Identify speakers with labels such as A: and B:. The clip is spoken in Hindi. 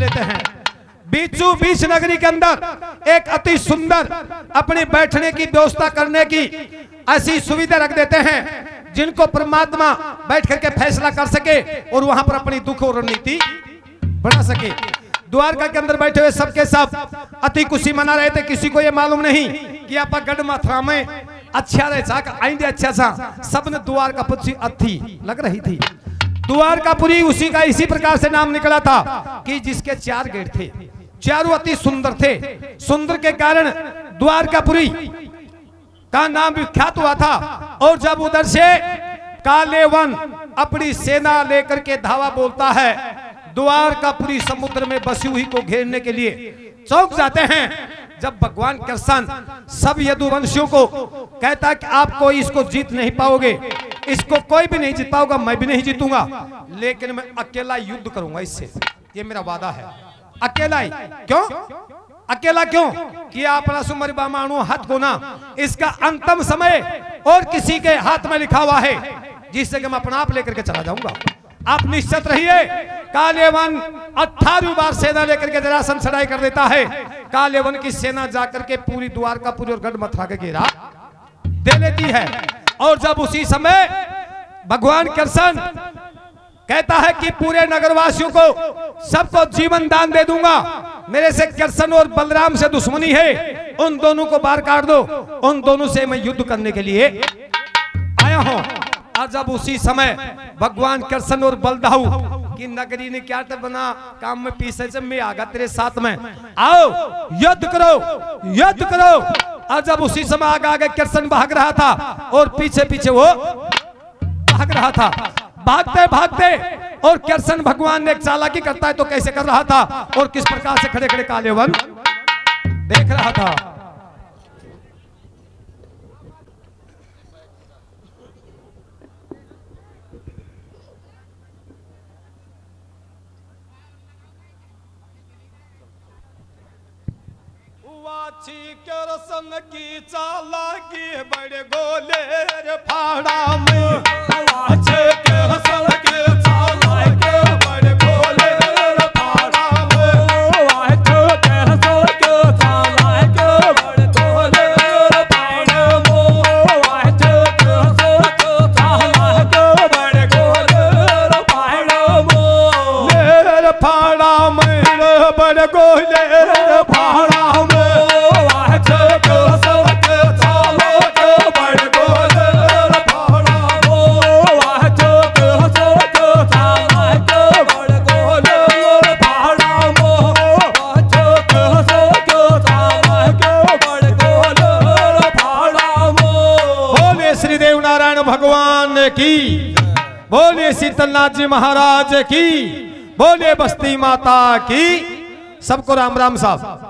A: लेते हैं। बीचू बीच नगरी के अंदर एक अति सुंदर अपनी बैठने की व्यवस्था करने की ऐसी सुविधा रख देते हैं, जिनको परमात्मा बैठ करके फैसला कर सके और वहाँ पर अपनी दुख और रणनीति बना सके। द्वारका के अंदर बैठे हुए सबके सब अति खुशी मना रहे थे, किसी को ये मालूम नहीं कि आप गढ़ मथुरा में अच्छा रहे अच्छा सा, सबने द्वारका पुत्री अथी लग रही थी। द्वारकापुरी उसी का इसी प्रकार से नाम निकला था कि जिसके चार गेट थे। चारों अति सुंदर थे। सुंदर के कारण द्वारकापुरी का नाम विख्यात हुआ था। और जब उधर से कालेवन अपनी सेना लेकर के धावा बोलता है, द्वारकापुरी समुद्र में बसी हुई को घेरने के लिए, चौक जाते हैं। जब भगवान कृष्ण सब यदुवंशियों को कहता कि आप कोई इसको जीत नहीं पाओगे इसको कोई भी नहीं जीत पाओगा मैं भी नहीं जीतूँगा। लेकिन मैं अकेला युद्ध करूँगा इससे। ये मेरा वादा है। अकेला ही। क्यों? अकेला क्यों? कि अपना सुमर बामाणु हाथ को ना। इसका अंतिम समय और किसी के हाथ में लिखा हुआ है, जिससे कि मैं अपना आप लेकर के चला जाऊँगा। आप निश्चित रहिए, कालेवन अठारह बार सेना लेकर के जरासन चढ़ाई कर देता है। कालेवन की सेना जाकर के पूरी द्वारकापुरी और गढ़ मथुरा के घेरा दे लेती है। और जब उसी समय भगवान कृष्ण कहता है कि पूरे नगरवासियों को सबको जीवन दान दे दूँगा, मेरे से कृष्ण और बलराम से दुश्मनी है, उन दोनों को बाहर काट दो, उन दोनों से मैं युद्ध करने के लिए आया हूँ। और जब उसी समय भगवान कृष्ण और बलदाऊ की नगरी ने क्या तो बना, काम में पीछे से मैं आगा तेरे साथ में। आओ, युद्ध करो युद्ध करो। और जब उसी समय आगे आगे कृष्ण भाग रहा था और पीछे पीछे वो भाग रहा था। भागते भागते और कृष्ण भगवान ने एक चालाकी करता है तो कैसे कर रहा था और किस प्रकार से खड़े खड़े काले वन देख रहा था। वाची कृष्ण की चालाकी बड़े गोले फाड़ा। नारायण भगवान की। बोले शीतलनाथ जी महाराज की। बोले बस्ती माता की। सबको राम राम साहब।